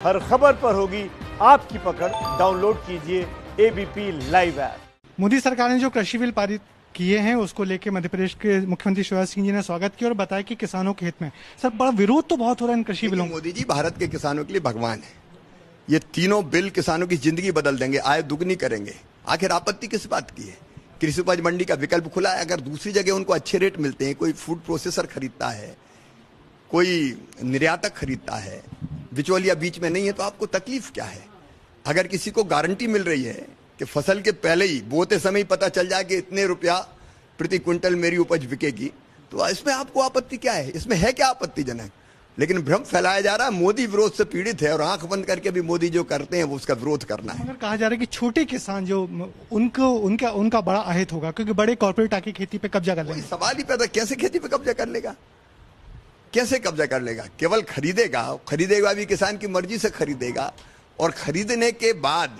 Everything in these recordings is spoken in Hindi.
हर खबर पर होगी आपकी पकड़। डाउनलोड कीजिए एबीपी लाइव ऐप मोदी सरकार ने जो कृषि बिल पारित किए हैं उसको लेके मध्य प्रदेश के मुख्यमंत्री शिवराज सिंह जी ने स्वागत किया और बताया कि किसानों के हित में। सर बड़ा विरोध तो बहुत हो रहा है इन कृषि बिलों मोदी जी भारत के किसानों के लिए भगवान है। ये तीनों बिल किसानों की ज़िंदगी बदल देंगे आय दुगनी करेंगे। आखिर आपत्ति किस बात की है? कृषि उपज मंडी का विकल्प खुला है अगर दूसरी जगह उनको अच्छे रेट मिलते हैं कोई फ़ूड प्रोसेसर खरीदता है कोई निर्यातक खरीदता है बिचौलिया बीच में नहीं है तो आपको तकलीफ़ क्या है? अगर किसी को गारंटी मिल रही है कि फ़सल के पहले ही बोते समय ही पता चल जाए कि इतने रुपया प्रति क्विंटल मेरी उपज बिकेगी तो इसमें आपको आपत्ति क्या है? इसमें है क्या आपत्तिजनक? लेकिन भ्रम फैलाया जा रहा है मोदी विरोध से पीड़ित है और आँख बंद करके भी मोदी जो करते हैं वो उसका विरोध करना है। कहा जा रहा है कि छोटे किसान जो उनको उनका उनका बड़ा आहित होगा क्योंकि बड़े कॉर्पोरेट आके खेती पे कब्जा कर लेंगे। सवाल ही पैदा कैसे खेती पे कब्जा कर लेगा? कैसे कब्जा कर लेगा? केवल खरीदेगा? खरीदेगा भी किसान की मर्ज़ी से खरीदेगा? और खरीदने के बाद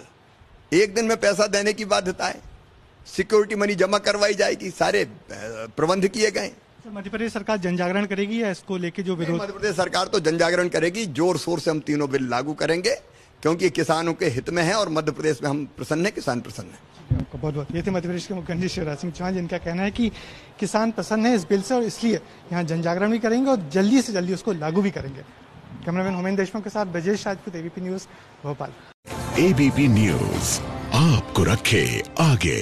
एक दिन में पैसा देने की बाध्यता है? सिक्योरिटी मनी जमा करवाई जाएगी? सारे प्रबंध किए गए। मध्य प्रदेश सरकार जन जागरण करेगी या इसको लेके जो विरोध मध्य प्रदेश सरकार तो जन जागरण करेगी। ज़ोर शोर से हम तीनों बिल लागू करेंगे क्योंकि किसानों के हित में है और मध्य प्रदेश में हम प्रसन्न है किसान प्रसन्न है। बहुत बहुत। ये थे मध्यप्रदेश के मुख्यमंत्री शिवराज सिंह चौहान, जिनका कहना है कि किसान प्रसन्न है इस बिल से, और इसलिए यहाँ जन जागरण भी करेंगे और जल्दी से जल्दी उसको लागू भी करेंगे। कैमरामैन होमेंद्र देशमुख के साथ Brajesh Rajput ABP news Bhopal. ABP news आपको रखे आगे।